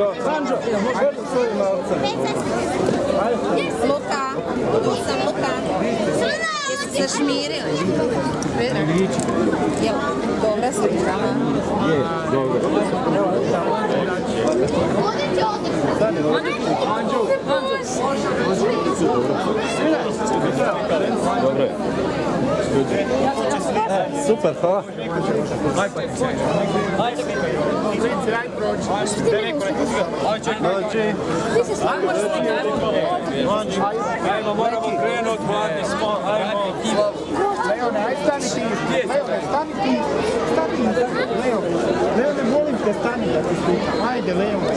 Luka, tu sam Luka. Jesi se šmirili? Jel, dobra slika, aha. Je, dobro. Dobro je. Super, hvala. Dođi. Ajmo, moramo krenuti, mladi smo, ajmo. Leone, aj stani ti. Leone, stani ti. Stani. Leone, Leone, molim te, stani da ti slikam. Ajde, Leone.